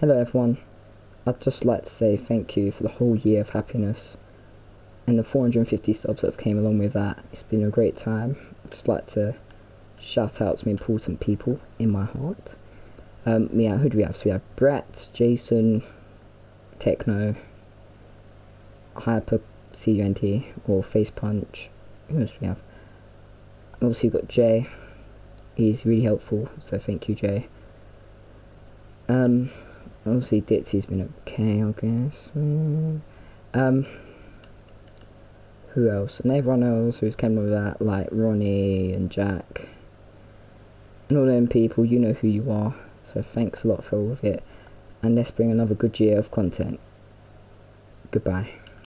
Hello everyone. I'd just like to say thank you for the whole year of happiness and the 450 subs that have came along with that. It's been a great time. I'd just like to shout out some important people in my heart. Um, yeah, who do we have? So we have Brett, Jason, Techno, Hyper CUNT or Face Punch. Who else do we have? Obviously we've got Jay. He's really helpful, so thank you Jay. Um obviously Ditsy's been okay, I guess. Um who else? And everyone else who's come with that, like Ronnie and Jack. And all them people, you know who you are. So thanks a lot for all of it. And let's bring another good year of content. Goodbye.